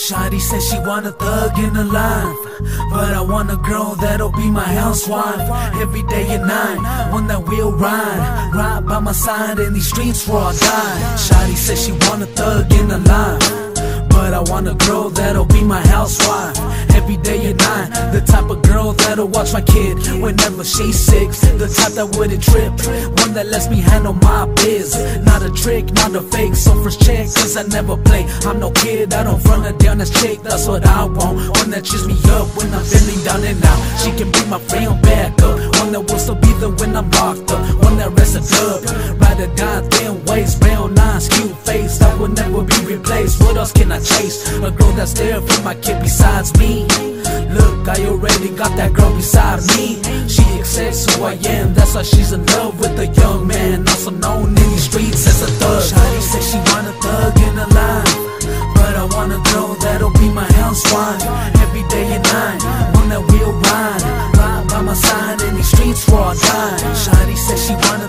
Shawty says she want a thug in her life But I want a girl that'll be my housewife Every day and night, one that will ride Ride by my side in these streets where I die. Shawty says she want a thug in her life but I want a girl that'll be my housewife The type of girl that'll watch my kid Whenever she's sick. The type that wouldn't trip One that lets me handle my biz. Not a trick, not a fake So first check, cause I never play. I'm no kid, I don't run her down this chick That's what I want. One that cheers me up when I'm feeling down and out. She can be my friend back up One that will still be there when I'm locked up. One that rests a dub Ride or die, thin waist, brown eyes, cute face That will never be replaced. What else can I chase? A girl that's there for my kid besides me Look, I already got that girl beside me. She accepts who I am, that's why she's in love with a young man. Also known in these streets as a thug. Shawty says she want a thug in her life But I want a girl that'll be my housewife. Every day and night, one that will ride Ride by my side in these streets for a die Shawty says she want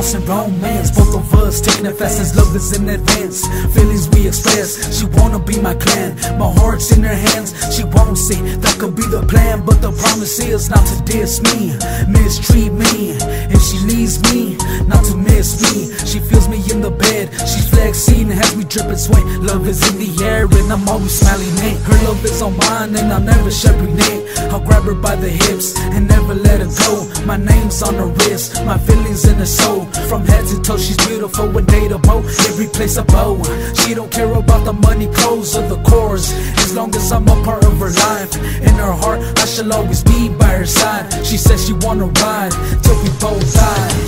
lost in romance, both of us taking it fast as love is in advance. Feelings we express, she wanna be my clan. My heart's in her hands, she won't see. That could be the plan, but the promise is not to diss me. Mistreat me, and she leaves me Not to miss me, she feels me in the bed me dripping sweat. Love is in the air, and I'm always smiling Her love is on mine, and I'll never shepherd it. I'll grab her by the hips, and never let her go. My name's on her wrist, my feelings in her soul. From head to toe, she's beautiful and dateable. Every place I go, she don't care about the money, clothes, or the cores. As long as I'm a part of her life In her heart, I shall always be by her side. She says she wanna ride, till we both die